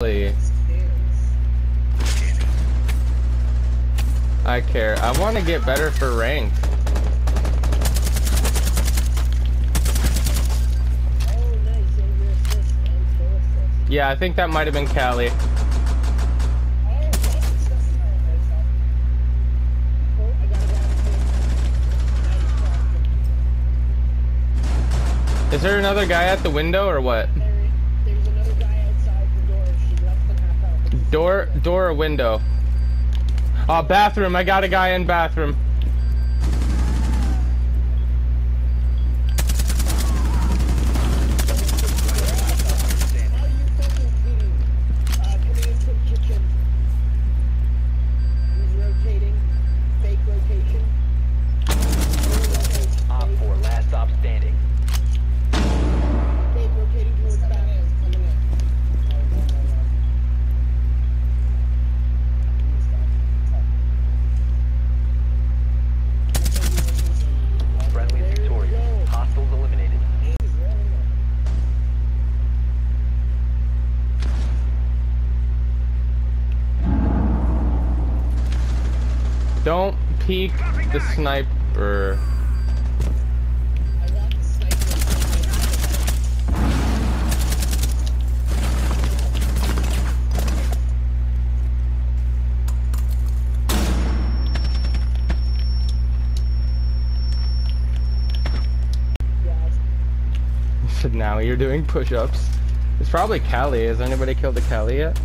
I care. I want to get better for rank. Yeah, I think that might have been Kali. That's that's not a shot. I got it down to Is there another guy at the window or what? There, there's another guy outside the door. She left the half out. Door, door or window? Oh, bathroom. I got a guy in bathroom. Don't peek the sniper. Now you're doing push-ups. It's probably Kali. Has anybody killed a Kali yet?